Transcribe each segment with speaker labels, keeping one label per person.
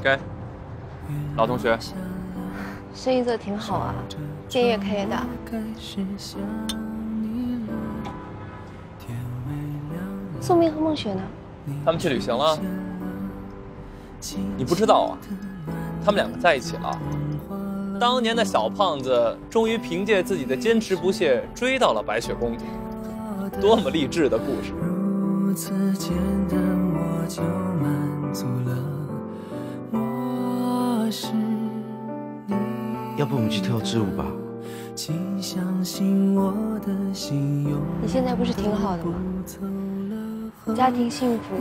Speaker 1: 给，老同学。
Speaker 2: 生意做的挺好啊，店也开的。宋明和孟雪呢？
Speaker 1: 他们去旅行了。你不知道啊，他们两个在一起了。当年的小胖子终于凭借自己的坚持不懈追到了白雪公主，多么励志的故事！
Speaker 3: 要不我们去跳支舞吧？
Speaker 2: 你现在不是挺好的吗？家庭幸福，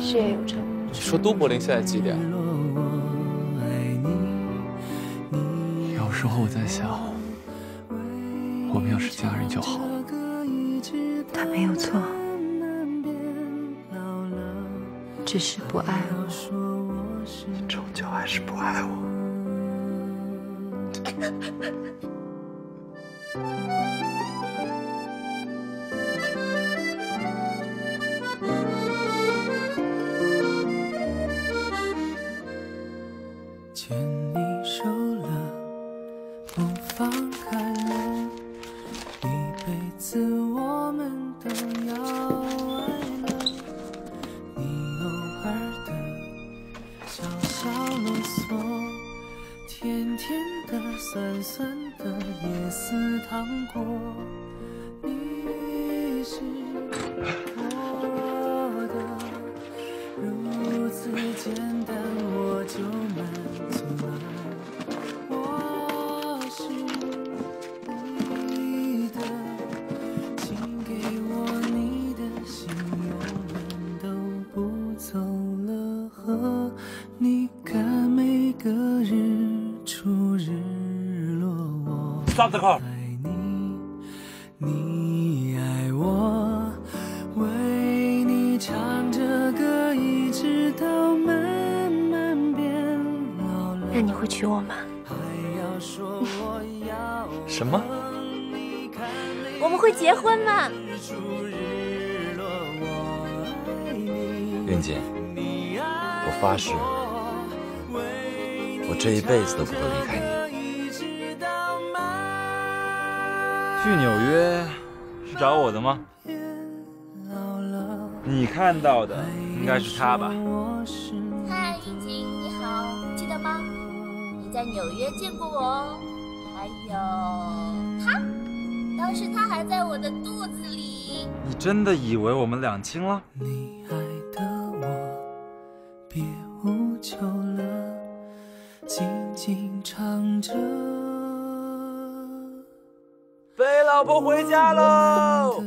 Speaker 2: 事业有成。
Speaker 1: 你说都柏林现在几点？有时候我在想，我们要是家人就好了。
Speaker 2: 他没有错，只是不爱我。
Speaker 3: 你终究还是不爱我。
Speaker 4: 牵你手了，不放开了，一辈子我们都要爱了。你偶尔的小小啰嗦，甜甜的、酸酸的也似糖果。我
Speaker 3: Stop the car！
Speaker 4: 爱你，你爱我，为你唱着歌，一直到慢慢变老了。
Speaker 2: 那你会娶我吗？
Speaker 4: 还要说我要
Speaker 1: 什么？
Speaker 2: 我们会结婚吗？
Speaker 4: 日出日落，我爱你，
Speaker 3: 云姐，我发誓，我这一辈子都不会离开你。
Speaker 5: 去纽约是找我的吗？
Speaker 4: 变老了。
Speaker 5: 你看到的应该是他吧？
Speaker 6: 嗨，易景，你好，记得吗？你在纽约见过我哦。还有他，当时他还在我的肚子里。
Speaker 5: 你真的以为我们两清了？
Speaker 4: 你爱的我，别无求了，静静唱着。
Speaker 3: 老婆回家喽！